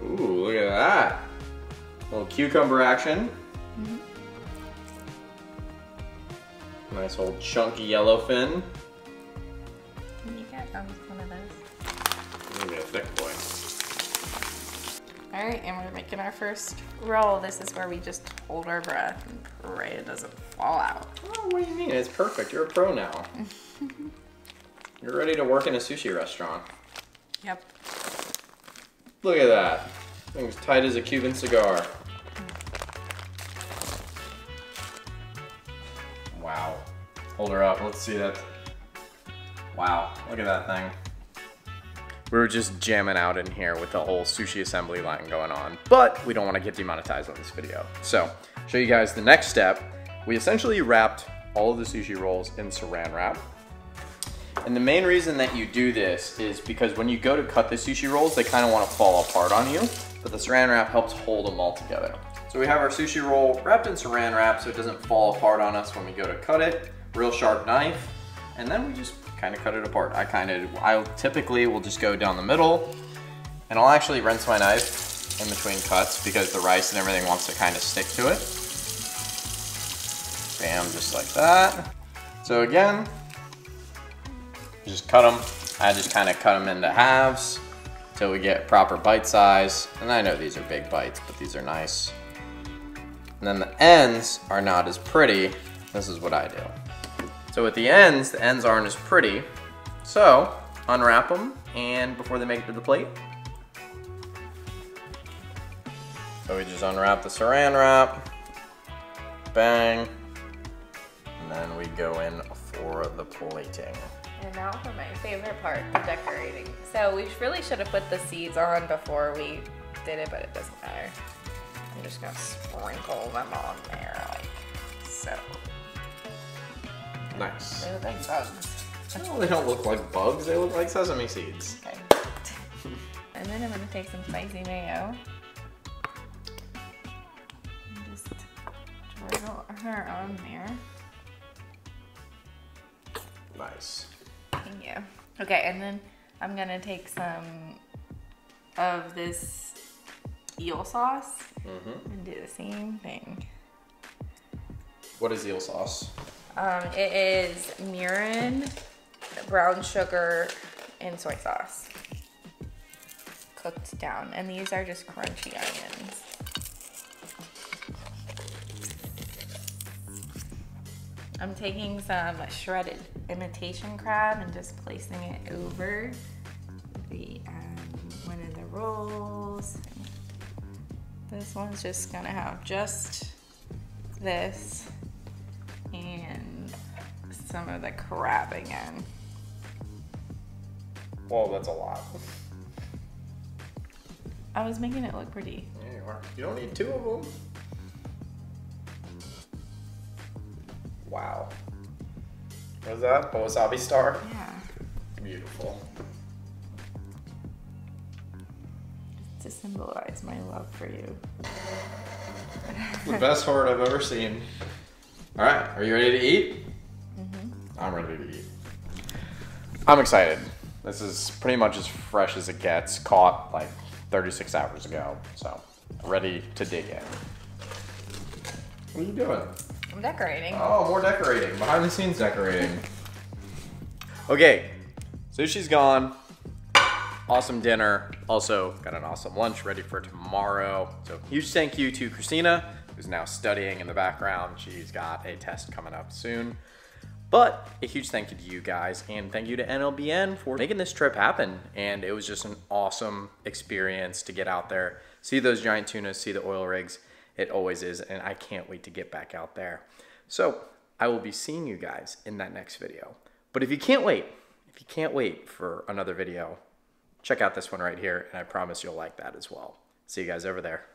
Ooh, look at that. little cucumber action. Nice old chunky yellowfin. Can you get um, one of those? Maybe a thick boy. All right, and we're making our first roll. This is where we just hold our breath and pray it doesn't fall out. Oh, what do you mean? It's perfect. You're a pro now. You're ready to work in a sushi restaurant. Yep. Look at that. Thing's tight as a Cuban cigar. Wow. Hold her up. Let's see that. Wow. Look at that thing. We were just jamming out in here with the whole sushi assembly line going on, but we don't want to get demonetized on this video. So, show you guys the next step. We essentially wrapped all of the sushi rolls in saran wrap. And the main reason that you do this is because when you go to cut the sushi rolls, they kind of want to fall apart on you, but the saran wrap helps hold them all together. So we have our sushi roll wrapped in saran wrap so it doesn't fall apart on us when we go to cut it. Real sharp knife, and then we just kind of cut it apart. I kind of, I typically will just go down the middle, and I'll actually rinse my knife in between cuts because the rice and everything wants to kind of stick to it. Bam, just like that. So again, just cut them. I just kind of cut them into halves until we get proper bite size. And I know these are big bites, but these are nice. And then the ends are not as pretty. This is what I do. So with the ends, the ends aren't as pretty. So unwrap them and before they make it to the plate. So we just unwrap the saran wrap, bang, and then we go in for the plating. And now for my favorite part, the decorating. So we really should have put the seeds on before we did it, but it doesn't matter. I'm just gonna sprinkle them on there like so. Nice. They look like bugs. No, they don't look like bugs, they look like sesame seeds. Okay. and then I'm gonna take some spicy mayo. And just drizzle her on there. Nice. Thank you. Okay, and then I'm gonna take some of this eel sauce Mm-hmm. and do the same thing. What is eel sauce? Um, it is mirin, brown sugar, and soy sauce cooked down. And these are just crunchy onions. I'm taking some shredded imitation crab and just placing it over the um, one of the rolls. This one's just gonna have just this and some of the crab again. Whoa, that's a lot. I was making it look pretty. There you are. You don't need two of them. Wow. What is that? A wasabi star? Yeah. Beautiful. To symbolize my love for you. the best heart I've ever seen. All right, are you ready to eat? Mm-hmm. I'm ready to eat. I'm excited. This is pretty much as fresh as it gets. Caught like 36 hours ago, so ready to dig in. What are you doing? I'm decorating. Oh, more decorating. Behind the scenes decorating. Okay, sushi's gone. Awesome dinner. Also, got an awesome lunch ready for tomorrow. So, huge thank you to Christina, who's now studying in the background. She's got a test coming up soon. But a huge thank you to you guys, and thank you to NLBN for making this trip happen. And it was just an awesome experience to get out there, see those giant tunas, see the oil rigs. It always is, and I can't wait to get back out there. So I will be seeing you guys in that next video. But if you can't wait, If you can't wait for another video, check out this one right here, and I promise you'll like that as well. See you guys over there.